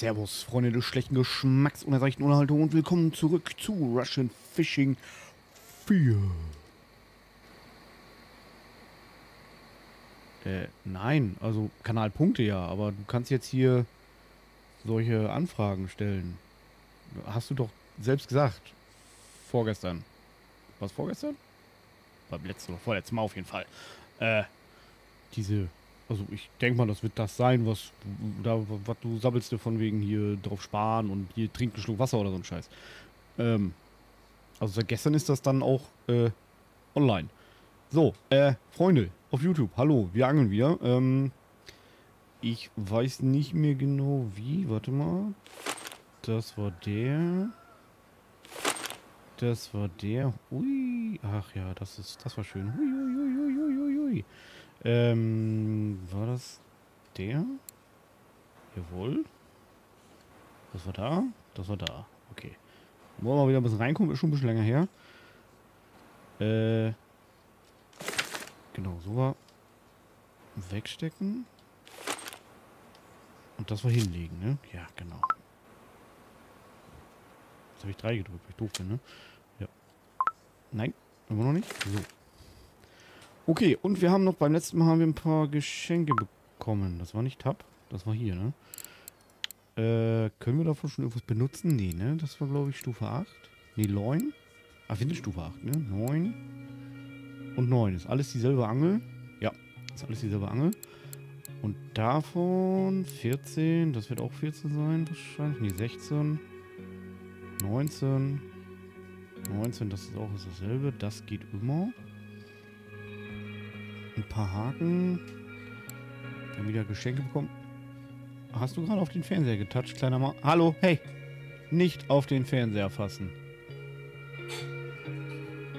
Servus, Freunde des schlechten Geschmacks, unerreichten Unterhaltung und willkommen zurück zu Russian Fishing 4. Äh, nein, also Kanalpunkte ja, aber du kannst jetzt hier solche Anfragen stellen. Hast du doch selbst gesagt. Vorgestern. Was vorgestern? Beim letzten oder vorletzten Mal auf jeden Fall. Äh, diese also ich denke mal, das wird das sein, was da, was du sabbelst von wegen hier drauf sparen und hier trinkt einen Schluck Wasser oder so ein Scheiß. Ähm, also seit gestern ist das dann auch äh, online. So, äh, Freunde, auf YouTube, hallo, wir angeln wieder. Ähm, ich weiß nicht mehr genau wie, warte mal. Das war der. Das war der. Ui, ach ja, das ist, das war schön. Hui, hui, hui, hui, hui, hui. Ähm, war das der? Jawohl. Das war da? Das war da. Okay. Wollen wir mal wieder ein bisschen reinkommen. Ist schon ein bisschen länger her. Äh. Genau, so war. Wegstecken. Und das war hinlegen, ne? Ja, genau. Jetzt habe ich drei gedrückt, weil ich doof bin, ne? Ja. Nein, immer noch nicht. So. Okay, und wir haben noch, beim letzten Mal haben wir ein paar Geschenke bekommen. Das war nicht Tab, das war hier, ne? Äh, können wir davon schon irgendwas benutzen? Nee, ne? Das war, glaube ich, Stufe 8. Nee, 9. Ah, wir sind Stufe 8, ne? 9 und 9. Ist alles dieselbe Angel? Ja, ist alles dieselbe Angel. Und davon 14, das wird auch 14 sein wahrscheinlich. Nee, 16. 19. 19, das ist auch dasselbe. Das geht immer. Ein paar Haken. Dann wieder Geschenke bekommen. Hast du gerade auf den Fernseher getoucht, kleiner Mann? Hallo, hey! Nicht auf den Fernseher fassen.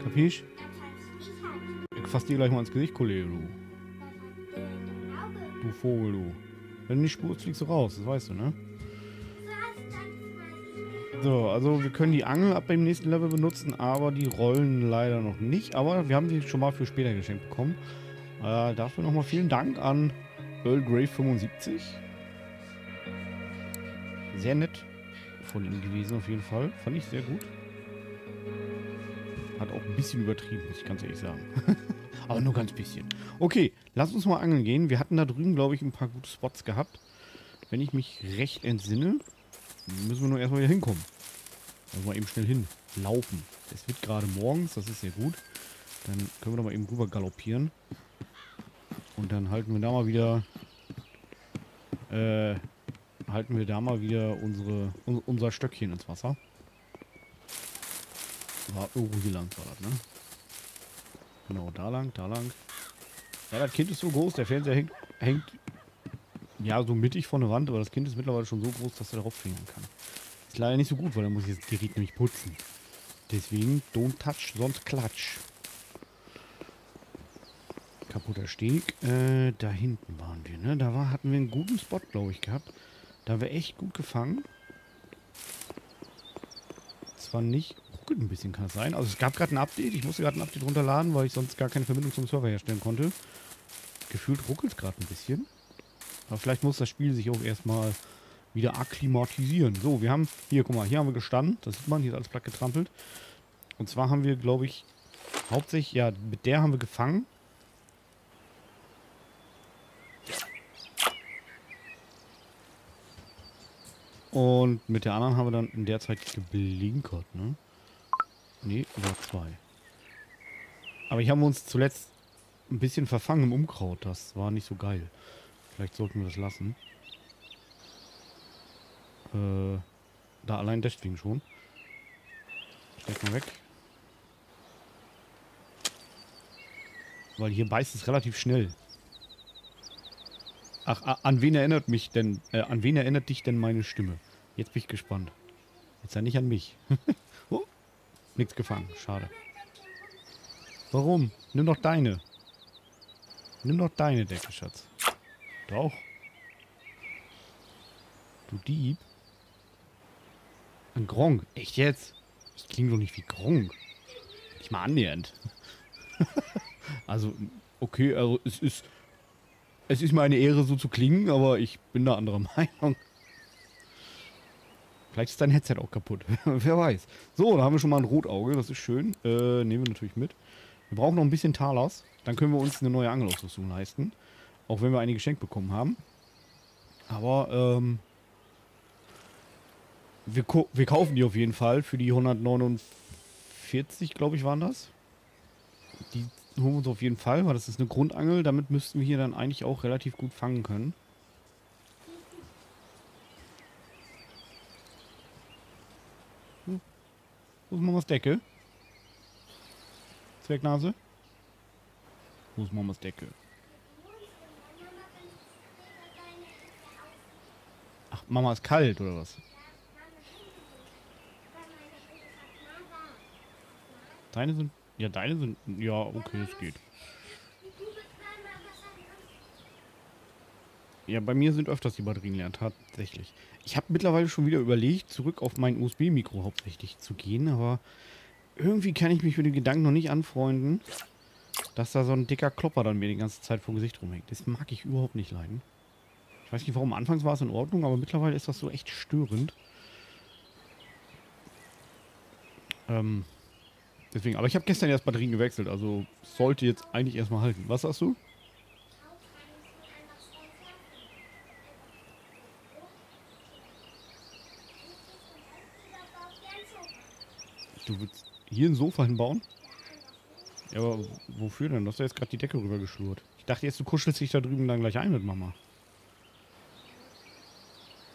Kapisch? Ich fass dir gleich mal ins Gesicht, Kollege, du. Du Vogel, du. Wenn du nicht spurst, fliegst du raus, das weißt du, ne? So, also wir können die Angel ab dem nächsten Level benutzen, aber die Rollen leider noch nicht. Aber wir haben die schon mal für später geschenkt bekommen. Äh, dafür nochmal vielen Dank an Earl Grey 75. Sehr nett von ihm gewesen auf jeden Fall. Fand ich sehr gut. Hat auch ein bisschen übertrieben, muss ich ganz ehrlich sagen. Aber nur ganz bisschen. Okay, lass uns mal angeln gehen. Wir hatten da drüben, glaube ich, ein paar gute Spots gehabt. Wenn ich mich recht entsinne, müssen wir nur erstmal hier hinkommen. Also mal eben schnell hinlaufen. Es wird gerade morgens, das ist sehr gut. Dann können wir doch mal eben rüber galoppieren. Und dann halten wir da mal wieder äh, halten wir da mal wieder unsere un, unser Stöckchen ins Wasser. War irgendwo hier lang war das, ne? Genau, da lang, da lang. Ja, das Kind ist so groß, der Fernseher hängt, hängt ja so mittig vor der Wand, aber das Kind ist mittlerweile schon so groß, dass er darauf fingern kann. Ist leider nicht so gut, weil dann muss ich das Gerät nämlich putzen. Deswegen don't touch, sonst klatsch kaputter Steg. Äh, da hinten waren wir, ne? Da war, hatten wir einen guten Spot, glaube ich, gehabt. Da haben wir echt gut gefangen. Zwar nicht, ruckelt ein bisschen, kann es sein. Also es gab gerade ein Update. Ich musste gerade ein Update runterladen, weil ich sonst gar keine Verbindung zum Server herstellen konnte. Gefühlt ruckelt es gerade ein bisschen. Aber vielleicht muss das Spiel sich auch erstmal wieder akklimatisieren. So, wir haben, hier, guck mal, hier haben wir gestanden. Das sieht man, hier ist alles platt getrampelt. Und zwar haben wir, glaube ich, hauptsächlich, ja, mit der haben wir gefangen. Und mit der anderen haben wir dann in der Zeit geblinkert, ne? Ne, über zwei. Aber ich habe uns zuletzt ein bisschen verfangen im Umkraut. Das war nicht so geil. Vielleicht sollten wir das lassen. Äh, da allein deswegen schon. Steck mal weg. Weil hier beißt es relativ schnell. Ach, an wen erinnert mich denn, äh, an wen erinnert dich denn meine Stimme? Jetzt bin ich gespannt. Jetzt ja nicht an mich. oh, nichts gefangen. Schade. Warum? Nimm doch deine. Nimm doch deine Decke, Schatz. Doch. Du Dieb. Ein Gronk. Echt jetzt? Ich klinge doch nicht wie Gronk. Nicht mal annähernd. also, okay, also es ist es ist mir eine Ehre, so zu klingen, aber ich bin da anderer Meinung. Vielleicht ist dein Headset auch kaputt. Wer weiß. So, da haben wir schon mal ein Rotauge. Das ist schön. Äh, nehmen wir natürlich mit. Wir brauchen noch ein bisschen Talas. Dann können wir uns eine neue Angelausrüstung leisten. Auch wenn wir eine geschenkt bekommen haben. Aber, ähm... Wir, wir kaufen die auf jeden Fall für die 149, glaube ich, waren das. Holen wir uns auf jeden Fall, weil das ist eine Grundangel. Damit müssten wir hier dann eigentlich auch relativ gut fangen können. Wo ist Mamas Decke? Zwergnase? Wo ist Mamas Decke? Ach, Mama ist kalt, oder was? Deine sind... Ja, deine sind... Ja, okay, es geht. Ja, bei mir sind öfters die Batterien leer, tatsächlich. Ich habe mittlerweile schon wieder überlegt, zurück auf mein USB-Mikro hauptsächlich zu gehen, aber irgendwie kann ich mich mit dem Gedanken noch nicht anfreunden, dass da so ein dicker Klopper dann mir die ganze Zeit vor Gesicht rumhängt. Das mag ich überhaupt nicht leiden. Ich weiß nicht warum, anfangs war es in Ordnung, aber mittlerweile ist das so echt störend. Ähm, deswegen, aber ich habe gestern erst Batterien gewechselt, also sollte jetzt eigentlich erstmal halten. Was sagst du? Du willst hier ein Sofa hinbauen? Ja, aber wofür denn? Du hast ja jetzt gerade die Decke rübergeschlurrt. Ich dachte jetzt, du kuschelst dich da drüben dann gleich ein mit Mama.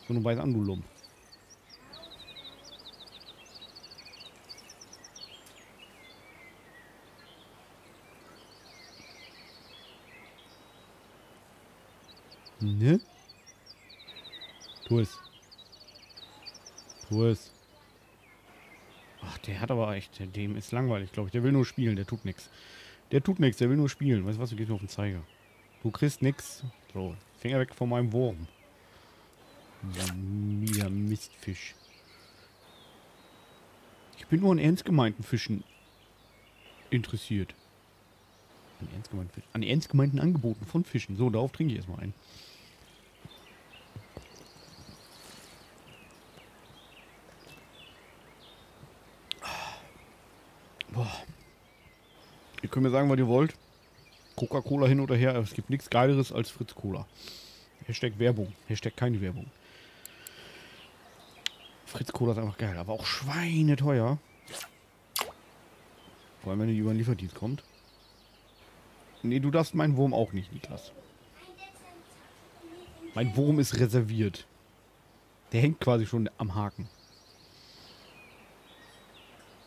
So, nun beiß an, du Lump. Ne? Tu es. Tu es. Ach, der hat aber echt, dem ist langweilig, glaube ich. Der will nur spielen, der tut nichts. Der tut nichts, der will nur spielen. Weißt du was, du gehst mir auf den Zeiger. Du kriegst nichts. So, Finger weg von meinem Wurm. Wieder Mistfisch. Ich bin nur an ernst gemeinten Fischen interessiert. An ernst gemeinten, Fischen. an ernst gemeinten Angeboten von Fischen. So, darauf trinke ich erstmal ein. Könnt mir sagen, was ihr wollt. Coca-Cola hin oder her, es gibt nichts Geileres als Fritz Cola. Hashtag Werbung. Hashtag keine Werbung. Fritz Cola ist einfach geil, aber auch schweineteuer. Vor allem, wenn die über den Lieferdienst kommt. Nee, du darfst meinen Wurm auch nicht, Niklas. Mein Wurm ist reserviert. Der hängt quasi schon am Haken.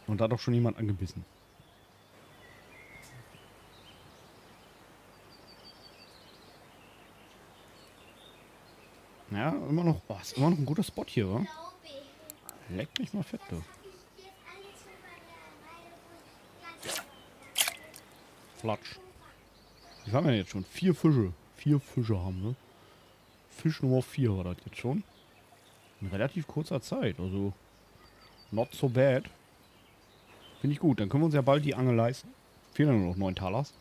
Und da hat doch schon jemand angebissen. Ja, immer noch. Oh, ist immer noch ein guter Spot hier, wa? Leck mich mal fett, du. Flatsch. Wie haben wir jetzt schon? Vier Fische. Vier Fische haben wir. Fisch Nummer vier war das jetzt schon. In relativ kurzer Zeit. Also, not so bad. Finde ich gut. Dann können wir uns ja bald die Angel leisten. Fehlen nur noch neun Talers.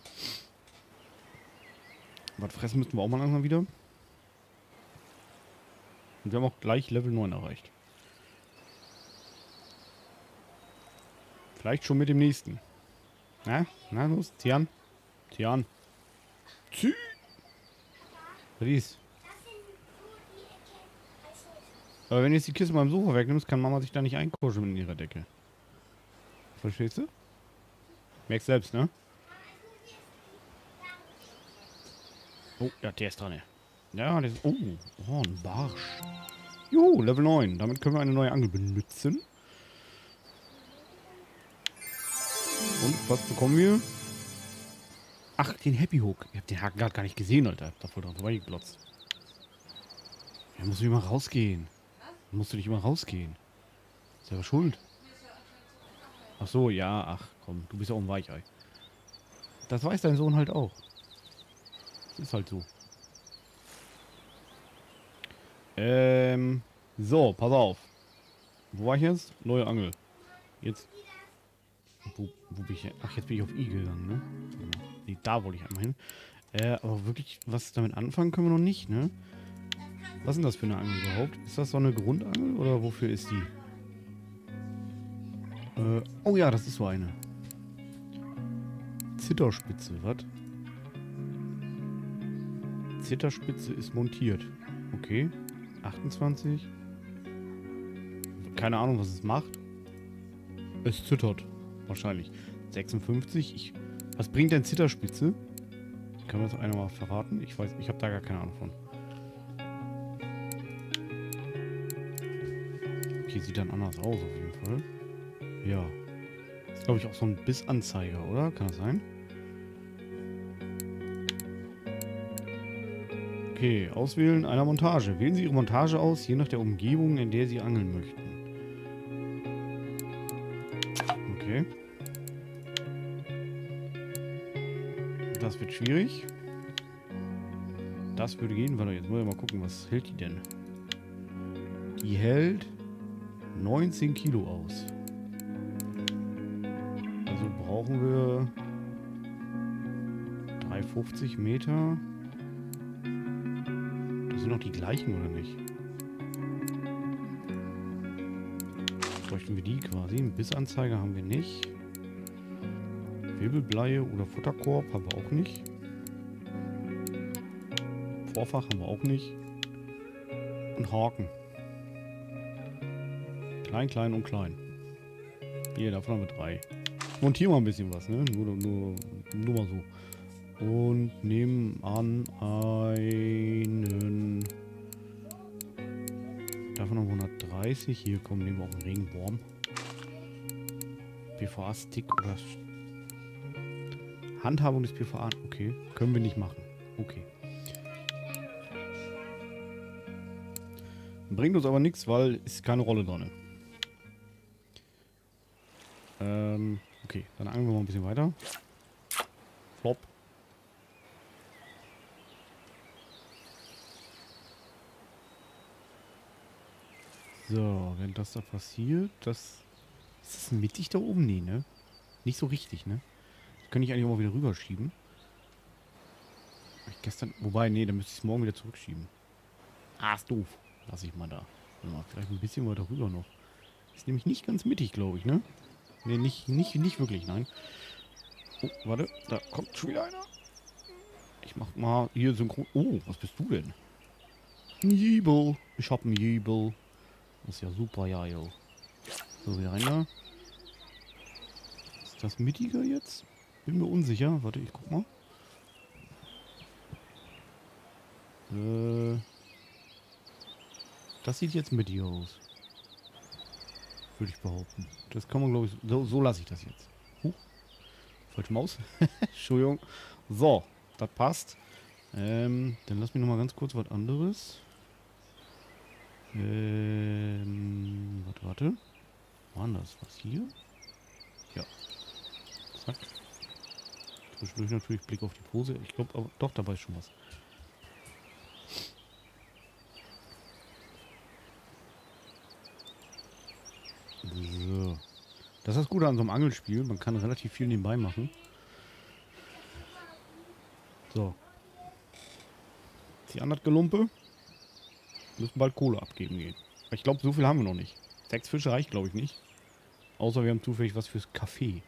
Was fressen müssen wir auch mal langsam wieder. Und wir haben auch gleich Level 9 erreicht. Vielleicht schon mit dem nächsten. Na, na los, Tian. Tian. Zieh. Ist? Aber wenn du jetzt die Kiste beim Sofa wegnimmst, kann Mama sich da nicht einkuscheln in ihrer Decke. Verstehst du? Merkst selbst, ne? Oh, ja, der ist dran, ey. Ja, das ist... Oh, oh, ein Barsch. Juhu, Level 9. Damit können wir eine neue Angel benutzen. Und was bekommen wir? Ach, den Happy Hook. Ich hab den Haken gerade gar nicht gesehen, Alter. Ich hab da voll dran vorbeigeglotzt. Ja, musst du mal rausgehen. Musst du nicht immer rausgehen. Selber schuld. Ach so, ja, ach, komm. Du bist ja auch ein Weichei. Das weiß dein Sohn halt auch. Das ist halt so. Ähm, so, pass auf. Wo war ich jetzt? Neue Angel. Jetzt. Wo, wo bin ich? Ach, jetzt bin ich auf I gegangen, ne? Nee, da wollte ich einmal hin. Äh, aber wirklich, was damit anfangen können wir noch nicht, ne? Was ist denn das für eine Angel überhaupt? Ist das so eine Grundangel oder wofür ist die? Äh, oh ja, das ist so eine. Zitterspitze, was? Zitterspitze ist montiert. Okay. 28. Keine Ahnung, was es macht. Es zittert. Wahrscheinlich. 56. Ich, was bringt denn Zitterspitze? Können wir das einer mal verraten? Ich weiß, ich habe da gar keine Ahnung von. Okay, sieht dann anders aus auf jeden Fall. Ja. Ist glaube ich auch so ein Bissanzeiger, oder? Kann das sein? Okay, auswählen einer Montage. Wählen Sie Ihre Montage aus, je nach der Umgebung, in der Sie angeln möchten. Okay. Das wird schwierig. Das würde gehen. Warte, jetzt wollen wir mal gucken, was hält die denn? Die hält 19 Kilo aus. Also brauchen wir 350 Meter. Sind noch die gleichen, oder nicht? Bräuchten wir die quasi. Ein Bissanzeiger haben wir nicht. Wirbelbleie oder Futterkorb haben wir auch nicht. Vorfach haben wir auch nicht. Und Haken. Klein, klein und klein. Hier, davon haben wir drei. Montieren wir ein bisschen was, ne? Nur, nur, nur mal so. Und nehmen an einen... Davon wir 130. Hier kommen nehmen wir auch einen Regenwurm. PVA-Stick oder... Handhabung des PVA... Okay, können wir nicht machen. Okay. Bringt uns aber nichts, weil ist keine Rolle drin. Ähm, okay, dann angeln wir mal ein bisschen weiter. So, wenn das da passiert, das... Ist das mittig da oben? Nee, ne? Nicht so richtig, ne? Das könnte ich eigentlich auch mal wieder rüberschieben. Ich gestern... Wobei, nee, dann müsste ich es morgen wieder zurückschieben. Ah, ist doof. Lass ich mal da. Mal, vielleicht ein bisschen weiter rüber noch. Ist nämlich nicht ganz mittig, glaube ich, ne? Ne, nicht, nicht, nicht wirklich, nein. Oh, warte, da kommt schon wieder einer. Ich mach mal hier synchron... Oh, was bist du denn? Ein Jebel. Ich hab einen Jebel. Ist ja super, ja, yo. So, wieder rein da. Ist das mittiger jetzt? Bin mir unsicher. Warte, ich guck mal. Äh... Das sieht jetzt mittiger aus. Würde ich behaupten. Das kann man, glaube ich... So, so lasse ich das jetzt. Huch. Falsche Maus. Entschuldigung. So, das passt. Ähm, dann lass mich noch mal ganz kurz was anderes. Ähm, warte, warte. War das was hier? Ja. Zack. Zwischendurch natürlich Blick auf die Pose. Ich glaube, aber doch, dabei ist schon was. So. Das ist das Gute an so einem Angelspiel. Man kann relativ viel nebenbei machen. So. Die anderen Gelumpe müssen bald Kohle abgeben gehen. Ich glaube, so viel haben wir noch nicht. Sechs Fische reicht, glaube ich, nicht. Außer wir haben zufällig was fürs Kaffee.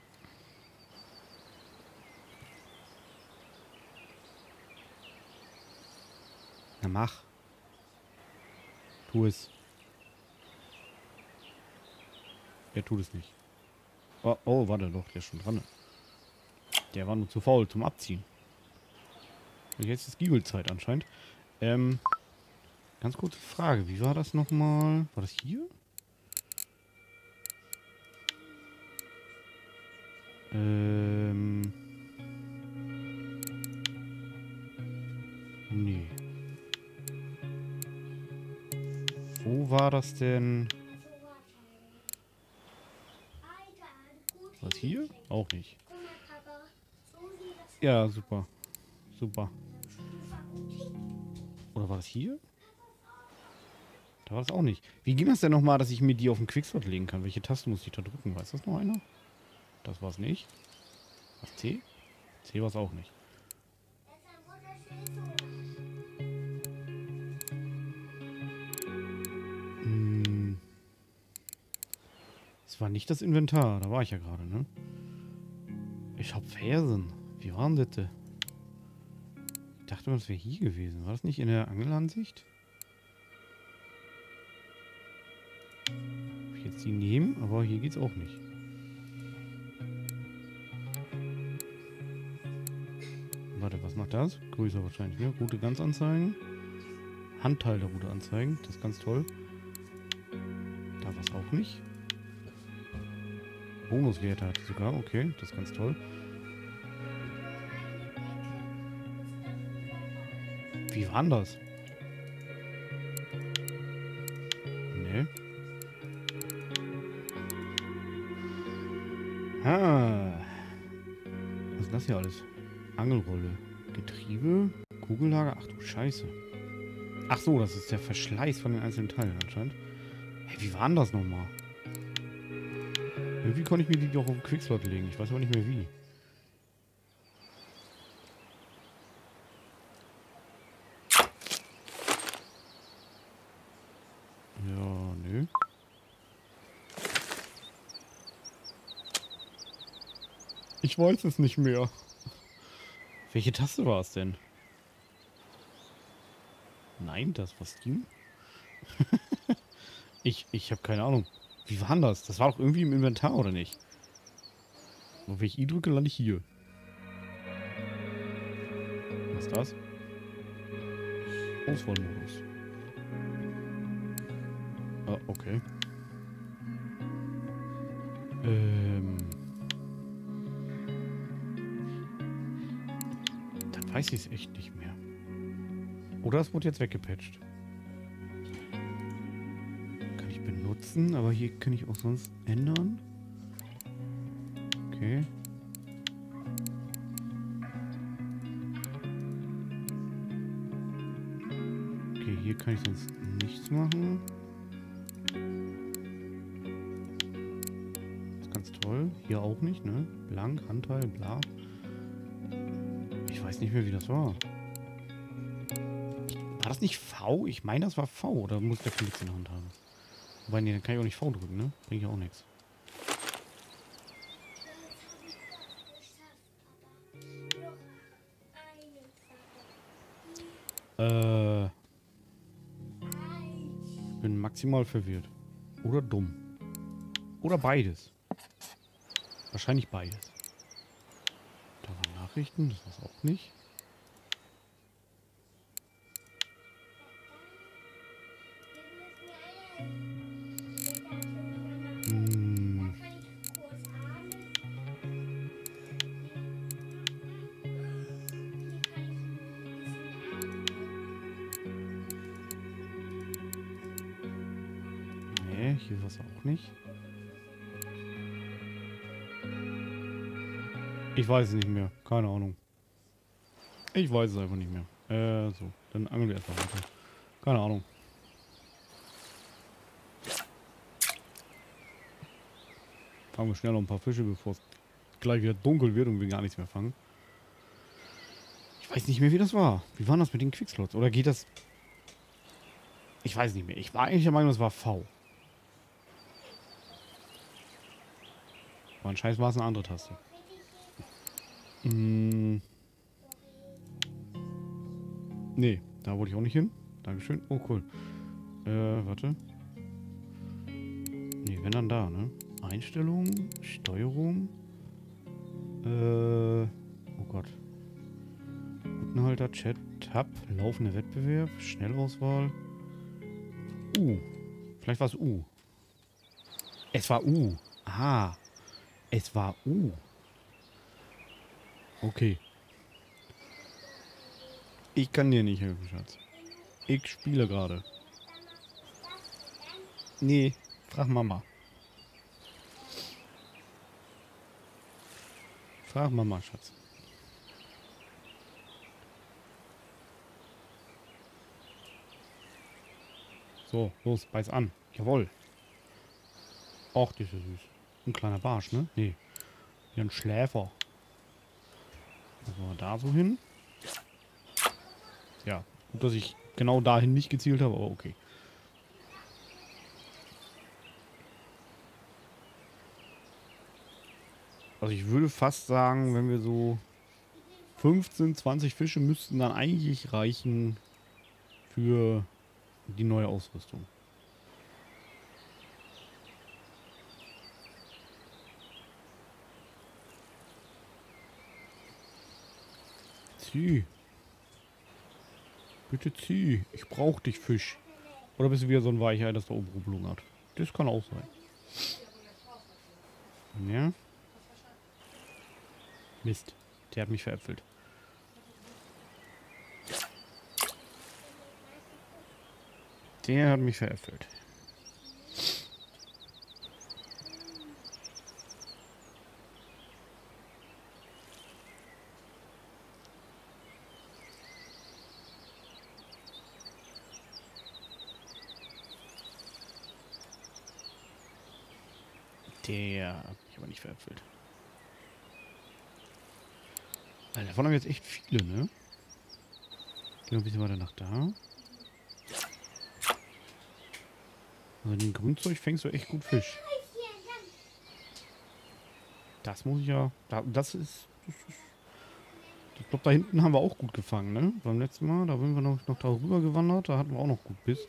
Na mach. Tu es. Er tut es nicht. Oh, oh, warte doch, der ist schon dran. Der war nur zu faul zum Abziehen. Und jetzt ist Giebelzeit anscheinend. Ähm, ganz kurze Frage. Wie war das nochmal? War das hier? Ähm. Nee. Wo war das denn? Was hier? Auch nicht. Ja, super. Super. Oder war das hier? Da war es auch nicht. Wie ging das denn nochmal, dass ich mir die auf den Quickslot legen kann? Welche Taste muss ich da drücken? Weiß das noch einer? Das war es nicht. Was C? C war es auch nicht. Hm. War nicht das Inventar, da war ich ja gerade, ne? Ich hab Fersen. Wie waren das denn? Ich dachte, das wäre hier gewesen. War das nicht in der Angelansicht? Jetzt die nehmen, aber hier geht's auch nicht. Warte, was macht das? Größer wahrscheinlich, ne? Route ganz anzeigen. Handteil der Route anzeigen. Das ist ganz toll. Da war es auch nicht. Bonuswerte hat sogar. Okay, das ist ganz toll. Wie war das? Ah. Was ist das hier alles? Angelrolle. Getriebe. Kugellager. Ach du Scheiße. Ach so, das ist der Verschleiß von den einzelnen Teilen anscheinend. Hey, wie war denn das nochmal? Irgendwie konnte ich mir die doch auf den Quickslot legen. Ich weiß aber nicht mehr wie. Ja, nö. Ich weiß es nicht mehr. Welche Taste war es denn? Nein, das war Steam. ich ich habe keine Ahnung. Wie war das? Das war doch irgendwie im Inventar, oder nicht? Und wenn ich I drücke, lande ich hier. Was ist das? Auswahlmodus. Ah, okay. Ähm. Weiß ich es echt nicht mehr. Oder es wurde jetzt weggepatcht. Kann ich benutzen, aber hier kann ich auch sonst ändern. Okay. Okay, hier kann ich sonst nichts machen. Das ist ganz toll. Hier auch nicht, ne? Blank, Handteil, bla. Weiß nicht mehr, wie das war. War das nicht V? Ich meine, das war V. Oder muss der Felix in der Hand haben? Wobei, nee, dann kann ich auch nicht V drücken, ne? Bringt ja auch nichts. Äh. Bin maximal verwirrt. Oder dumm. Oder beides. Wahrscheinlich beides. Nachrichten, das war's auch nicht. Hm. Nee, hier war es auch nicht. Ich weiß es nicht mehr. Keine Ahnung. Ich weiß es einfach nicht mehr. Äh, so. Dann angeln wir erstmal weiter. Keine Ahnung. Fangen wir schnell noch ein paar Fische, bevor es gleich wieder dunkel wird und wir gar nichts mehr fangen. Ich weiß nicht mehr, wie das war. Wie war das mit den Quickslots? Oder geht das... Ich weiß nicht mehr. Ich war eigentlich der Meinung, es war V. Aber anscheinend war es eine andere Taste. Hm. Nee, da wollte ich auch nicht hin. Dankeschön. Oh, cool. Äh, warte. Nee, wenn dann da, ne? Einstellungen, Steuerung. Äh, oh Gott. Routenhalter, Chat, Tab, laufender Wettbewerb, Schnellauswahl. U. Vielleicht war es U. Es war U. Aha. Es war U. Okay. Ich kann dir nicht helfen, Schatz. Ich spiele gerade. Nee, frag Mama. Frag Mama, Schatz. So, los, beiß an. Jawohl. Och, die ist ja süß. Ein kleiner Barsch, ne? Nee. Wie ein Schläfer. Also da so hin. Ja, gut, dass ich genau dahin nicht gezielt habe, aber okay. Also ich würde fast sagen, wenn wir so 15, 20 Fische müssten dann eigentlich reichen für die neue Ausrüstung. Zieh. Bitte zieh. Ich brauch dich, Fisch. Oder bist du wieder so ein Weichei, das da oben rumlungert? Das kann auch sein. Ja. Mist. Der hat mich veräpfelt. Der hat mich veräpfelt. Der hat mich aber nicht veräpfelt. Alter, davon haben jetzt echt viele, ne? Gehen wir ein bisschen weiter nach da. Also den Grünzeug fängst du echt gut Fisch. Das muss ich ja... Das ist... Das ist ich glaube, da hinten haben wir auch gut gefangen, ne? Beim letzten Mal, da sind wir noch, noch darüber gewandert, da hatten wir auch noch gut Biss.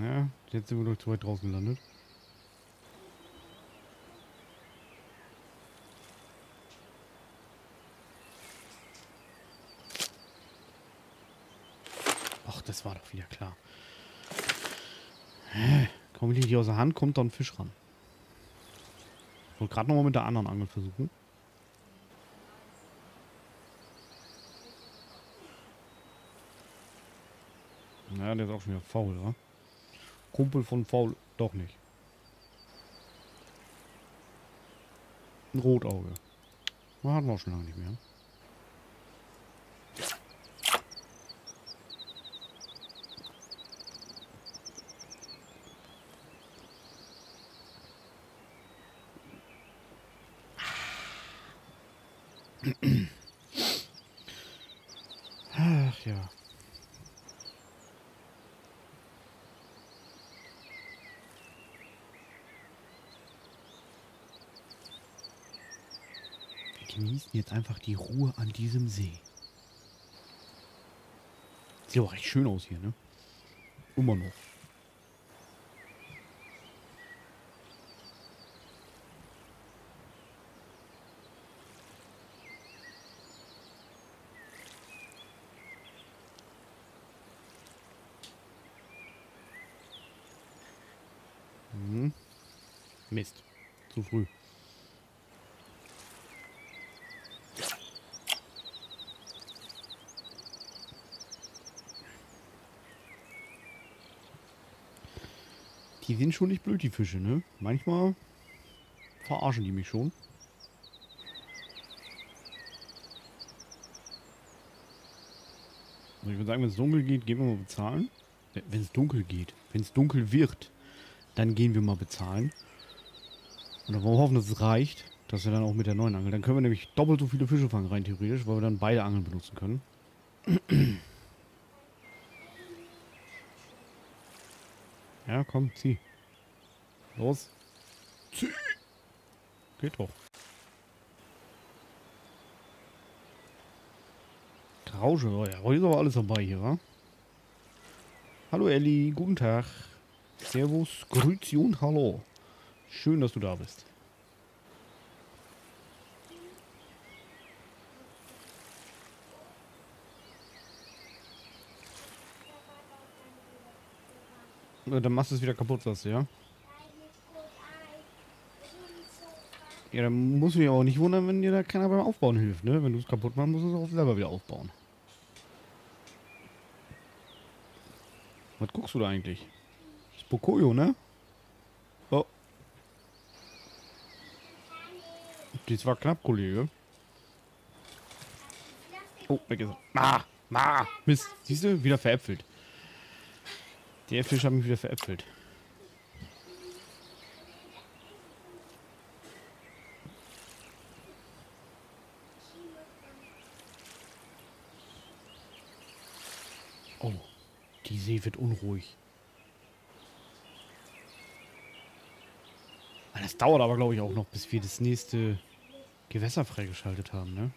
Ja, jetzt sind wir doch zu weit draußen gelandet. Ach, das war doch wieder klar. Komm ich nicht aus der Hand, kommt da ein Fisch ran. Ich wollte gerade nochmal mit der anderen Angel versuchen. Naja, der ist auch schon wieder faul, oder? Kumpel von faul, doch nicht. Ein Rotauge. Hatten wir auch schon lange nicht mehr. Ach ja. Wir genießen jetzt einfach die Ruhe an diesem See. Sieht auch recht schön aus hier, ne? Immer noch. Hm. Mist. Zu früh. Die sind schon nicht blöd, die Fische, ne? Manchmal verarschen die mich schon. Also ich würde sagen, wenn es dunkel geht, gehen wir mal bezahlen. Wenn es dunkel geht. Wenn es dunkel wird, dann gehen wir mal bezahlen. Und dann wollen wir hoffen, dass es reicht, dass wir dann auch mit der neuen Angel. Dann können wir nämlich doppelt so viele Fische fangen, rein theoretisch, weil wir dann beide Angeln benutzen können. Ja, komm, zieh. Los. Zieh. Geht doch. Rausche, ja, heute ist aber alles dabei hier, wa? Hallo Elli, guten Tag. Servus, Grüezi und Hallo. Schön, dass du da bist. Dann machst du es wieder kaputt, du, ja? Ja, dann musst du dich auch nicht wundern, wenn dir da keiner beim Aufbauen hilft, ne? Wenn du es kaputt machst, musst du es auch selber wieder aufbauen. Was guckst du da eigentlich? Spokoyo, ne? Oh. Das war knapp, Kollege. Oh, weg ist er. Ah, ah, Mist. Siehst du? Wieder veräpfelt. Der Fisch hat mich wieder veräpfelt. Oh, die See wird unruhig. Das dauert aber, glaube ich, auch noch, bis wir das nächste Gewässer freigeschaltet haben, ne?